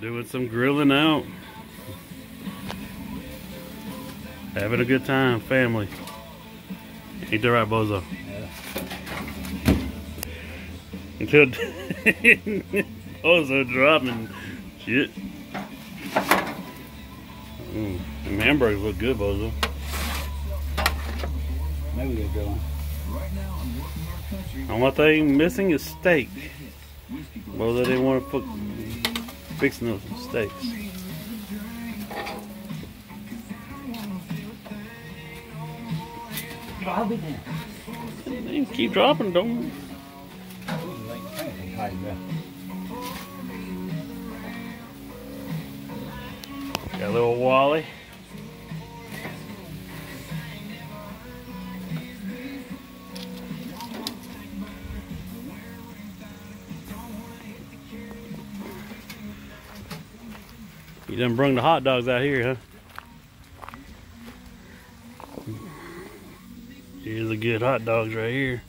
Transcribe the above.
Doing some grilling out. Having a good time, family. Ain't that right, Bozo? Until Bozo dropping shit. Mm, them hamburgers look good, Bozo. Maybe they're going. Only thing missing is steak. Bozo didn't want to put fixing those mistakes. I'll be there. They keep dropping, don't Got a little Wally. You done brung the hot dogs out here, huh? Here's the good hot dogs right here.